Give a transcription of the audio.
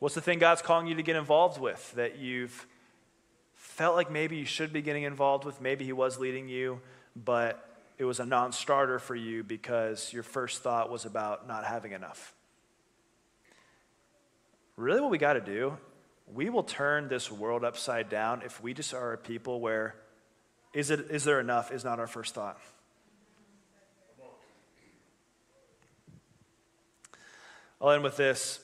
What's the thing God's calling you to get involved with that you've felt like maybe you should be getting involved with? Maybe He was leading you, but it was a non starter for you because your first thought was about not having enough. Really, what we got to do, we will turn this world upside down if we just are a people where is, it, is there enough is not our first thought. I'll end with this.